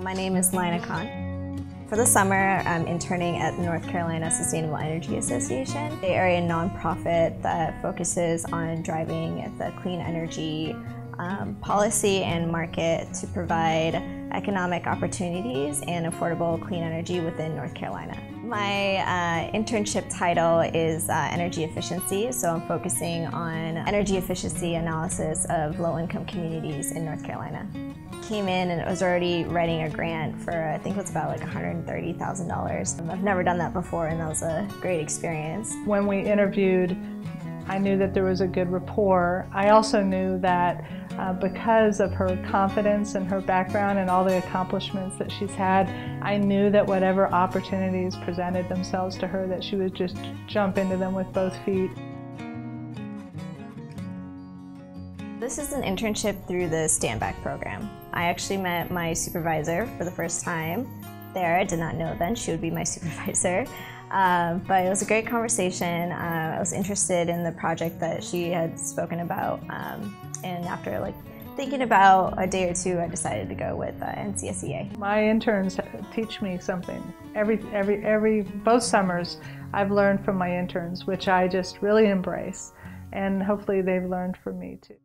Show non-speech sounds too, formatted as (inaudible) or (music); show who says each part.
Speaker 1: My name is Lina Khan. For the summer, I'm interning at the North Carolina Sustainable Energy Association, They are a nonprofit that focuses on driving the clean energy um, policy and market to provide economic opportunities and affordable clean energy within North Carolina. My uh, internship title is uh, energy efficiency, so I'm focusing on energy efficiency analysis of low-income communities in North Carolina. Came in and was already writing a grant for I think it was about like $130,000. I've never done that before and that was a great experience.
Speaker 2: When we interviewed I knew that there was a good rapport. I also knew that uh, because of her confidence and her background and all the accomplishments that she's had, I knew that whatever opportunities presented themselves to her that she would just jump into them with both feet.
Speaker 1: This is an internship through the Stanback program. I actually met my supervisor for the first time there. I did not know then she would be my (laughs) supervisor. Um, but it was a great conversation. Uh, I was interested in the project that she had spoken about, um, and after like thinking about a day or two, I decided to go with uh, NCSEA.
Speaker 2: My interns teach me something. Every, every, every, both summers, I've learned from my interns, which I just really embrace, and hopefully they've learned from me too.